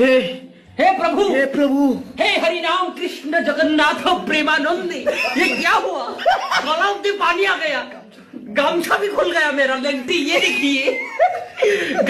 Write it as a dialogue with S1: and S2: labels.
S1: हे
S2: हे प्रभु!
S1: हे प्रभु!
S2: हे हरि राम कृष्ण जगन्नाथ प्रेमानंद ये क्या हुआ? गलाव से तो पानी आ गया। गामछा भी खुल गया मेरा लगती ये देखिए।